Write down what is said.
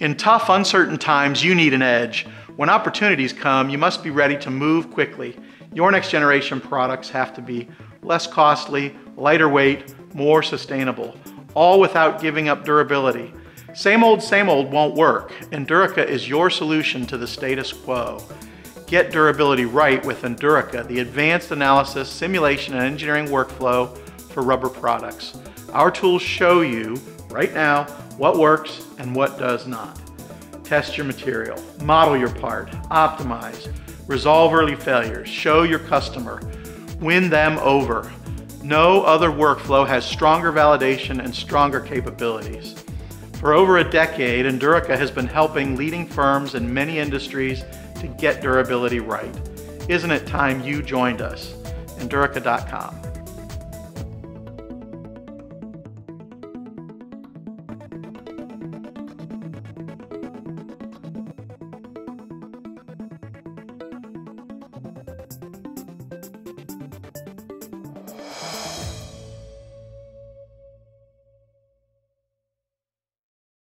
In tough, uncertain times, you need an edge. When opportunities come, you must be ready to move quickly. Your next generation products have to be less costly, lighter weight, more sustainable, all without giving up durability. Same old, same old won't work. Endurica is your solution to the status quo. Get durability right with Endurica, the advanced analysis, simulation, and engineering workflow for rubber products. Our tools show you, right now, what works and what does not. Test your material, model your part, optimize, resolve early failures, show your customer, win them over. No other workflow has stronger validation and stronger capabilities. For over a decade, Endurica has been helping leading firms in many industries to get durability right. Isn't it time you joined us? Endurica.com.